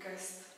guest.